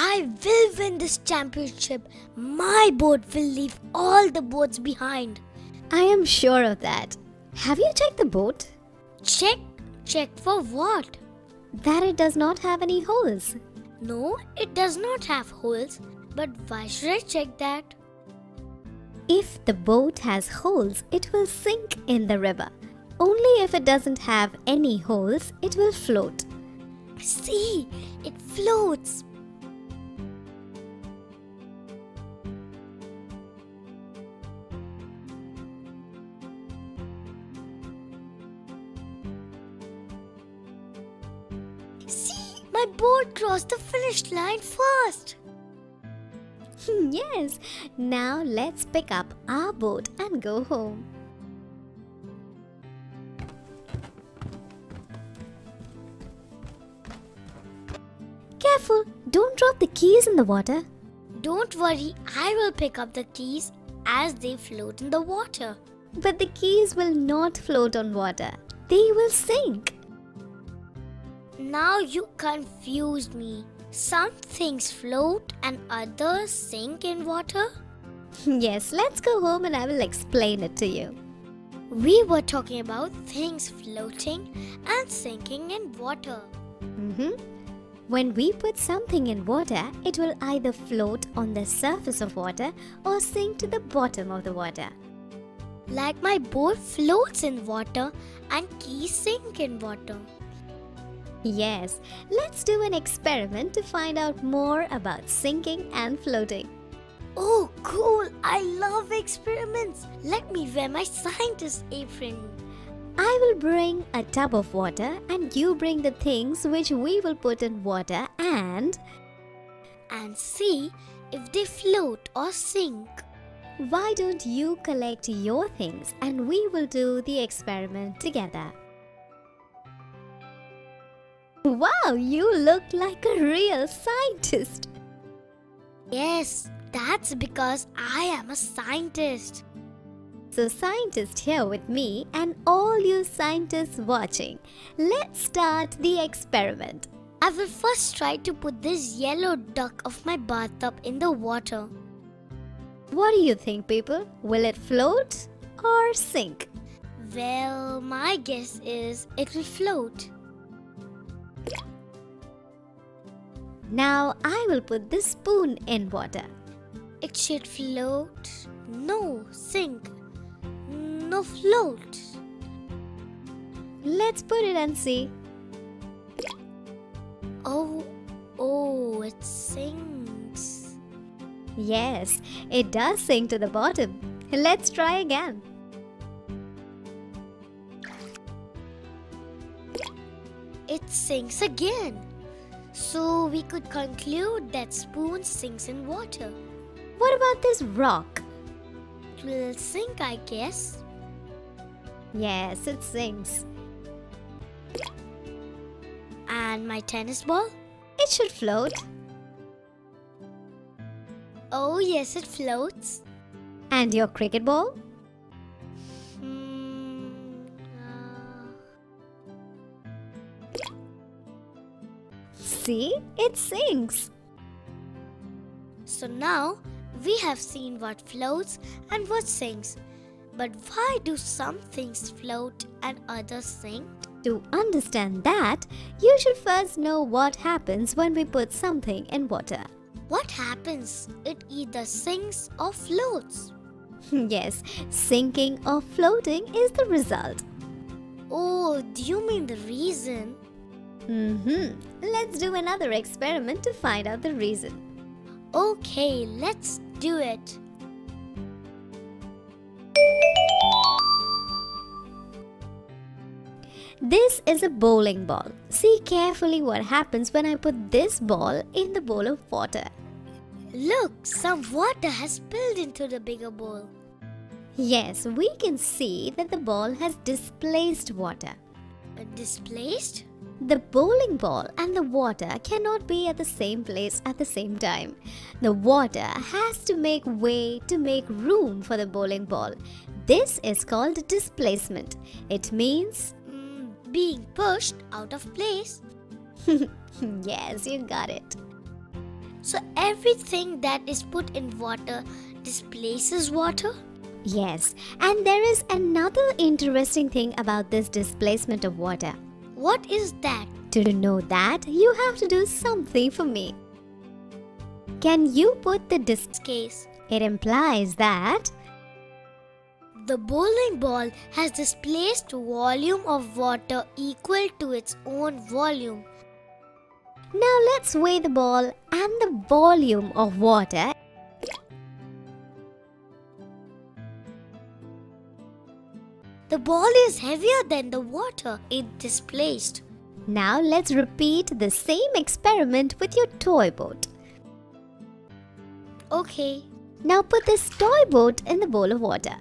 I will win this championship. My boat will leave all the boats behind. I am sure of that. Have you checked the boat? Check? Check for what? That it does not have any holes. No, it does not have holes. But why should I check that? If the boat has holes, it will sink in the river. Only if it doesn't have any holes, it will float. See, it floats. Boat crossed the finish line first. Hmm, yes, now let's pick up our boat and go home. Careful, don't drop the keys in the water. Don't worry, I will pick up the keys as they float in the water. But the keys will not float on water, they will sink. Now you confused me. Some things float and others sink in water? yes, let's go home and I will explain it to you. We were talking about things floating and sinking in water. Mm-hmm. When we put something in water, it will either float on the surface of water or sink to the bottom of the water. Like my boat floats in water and keys sink in water. Yes, let's do an experiment to find out more about sinking and floating. Oh, cool! I love experiments. Let me wear my scientist apron. I will bring a tub of water and you bring the things which we will put in water and. And see if they float or sink. Why don't you collect your things and we will do the experiment together? Wow, you look like a real scientist. Yes, that's because I am a scientist. So, scientist here with me and all you scientists watching, let's start the experiment. I will first try to put this yellow duck of my bathtub in the water. What do you think, people? Will it float or sink? Well, my guess is it will float. Now I will put this spoon in water. It should float. No, sink. No, float. Let's put it and see. Oh, oh, it sinks. Yes, it does sink to the bottom. Let's try again. It sinks again. So we could conclude that spoon sinks in water. What about this rock? It will sink, I guess. Yes, it sinks. And my tennis ball? It should float. Oh, yes, it floats. And your cricket ball? See, it sinks. so now we have seen what floats and what sinks. But why do some things float and others sink? To understand that, you should first know what happens when we put something in water. What happens? It either sinks or floats. yes, sinking or floating is the result. Oh, do you mean the reason? Mm-hmm. Let's do another experiment to find out the reason. Okay, let's do it. This is a bowling ball. See carefully what happens when I put this ball in the bowl of water. Look, some water has spilled into the bigger bowl. Yes, we can see that the ball has displaced water. Displaced? The bowling ball and the water cannot be at the same place at the same time. The water has to make way to make room for the bowling ball. This is called displacement. It means, Mm, being pushed out of place. yes, you got it. So everything that is put in water displaces water? Yes, and there is another interesting thing about this displacement of water. What is that? To know that, you have to do something for me. Can you put the disc? Case. It implies that The bowling ball has displaced volume of water equal to its own volume. Now let's weigh the ball and the volume of water. The ball is heavier than the water it displaced. Now let's repeat the same experiment with your toy boat. Okay, Now put this toy boat in the bowl of water.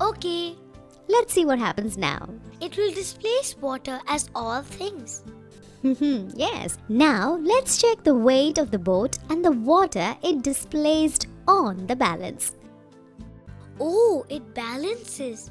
okay. Let's see what happens now. It will displace water as all things. Mhm, yes. Now let's check the weight of the boat and the water it displaced on the balance. Oh, it balances.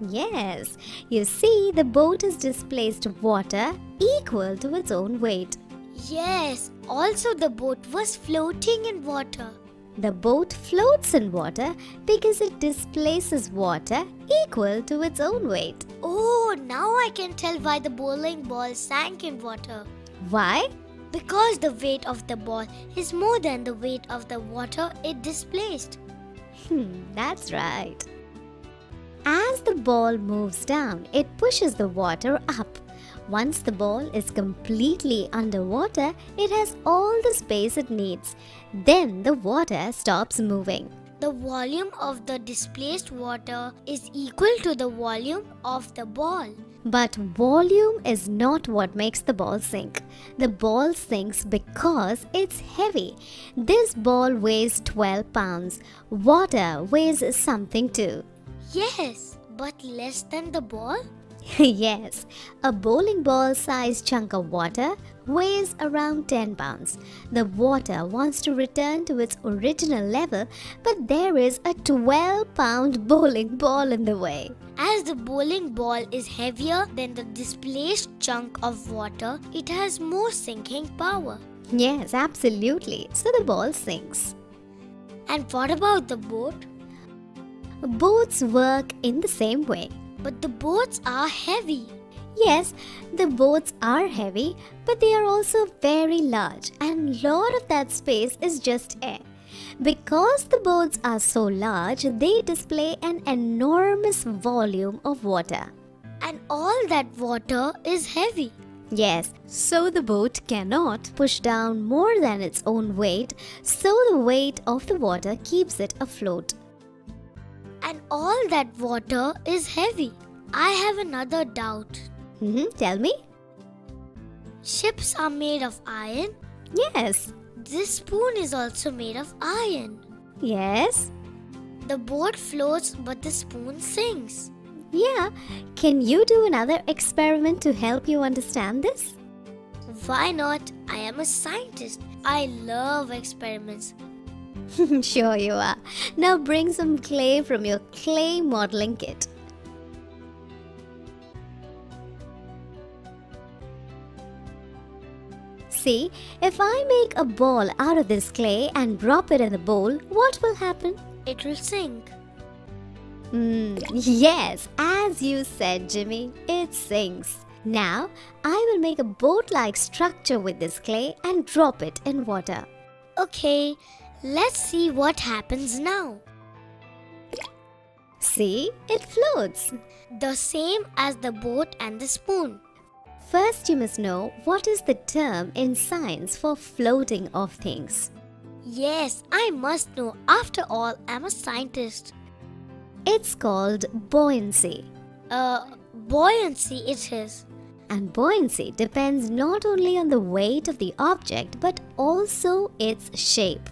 Yes, you see, the boat has displaced water equal to its own weight. Yes, also the boat was floating in water. The boat floats in water because it displaces water equal to its own weight. Oh, now I can tell why the bowling ball sank in water. Why? Because the weight of the ball is more than the weight of the water it displaced. Hmm, that's right. As the ball moves down, it pushes the water up. Once the ball is completely underwater, it has all the space it needs. Then the water stops moving. The volume of the displaced water is equal to the volume of the ball. But volume is not what makes the ball sink. The ball sinks because it's heavy. This ball weighs 12 pounds. Water weighs something too. Yes, but less than the ball? yes, a bowling ball sized chunk of water weighs around 10 pounds. The water wants to return to its original level, but there is a 12 pound bowling ball in the way. As the bowling ball is heavier than the displaced chunk of water, it has more sinking power. Yes, absolutely. So the ball sinks. And what about the boat? Boats work in the same way. But the boats are heavy. Yes, the boats are heavy, but they are also very large, and a lot of that space is just air. Because the boats are so large, they display an enormous volume of water. And all that water is heavy. Yes, so the boat cannot push down more than its own weight, so the weight of the water keeps it afloat. And all that water is heavy. I have another doubt. hmm tell me? Ships are made of iron. Yes, This spoon is also made of iron. yes, The boat floats, but the spoon sinks. yeah. Can you do another experiment to help you understand this? Why not? I am a scientist. I love experiments. sure you are. Now bring some clay from your clay modeling kit. See, if I make a ball out of this clay and drop it in the bowl, what will happen? It will sink. Hmm, yes, as you said, Jimmy, it sinks. Now, I will make a boat like structure with this clay and drop it in water. Okay, let's see what happens now. See, it floats. The same as the boat and the spoon. First, you must know what is the term in science for floating of things. Yes, I must know. After all, I'm a scientist. It's called buoyancy. Uh, buoyancy it is. And buoyancy depends not only on the weight of the object but also its shape.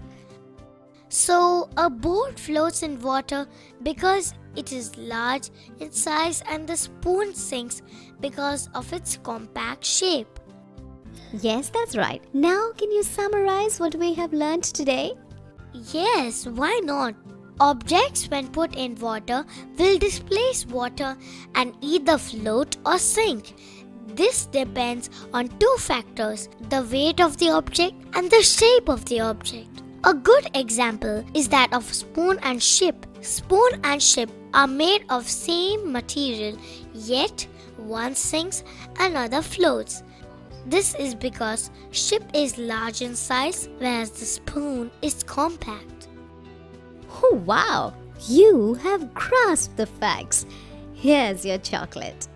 So, a boat floats in water because it is large in size and the spoon sinks because of its compact shape. Yes, that's right. Now, can you summarize what we have learned today? Yes, why not? Objects, when put in water, will displace water and either float or sink. This depends on two factors the weight of the object and the shape of the object. A good example is that of spoon and ship. Spoon and ship are made of same material, yet one sinks, another floats. This is because ship is large in size whereas the spoon is compact. Oh wow, you have grasped the facts. Here's your chocolate.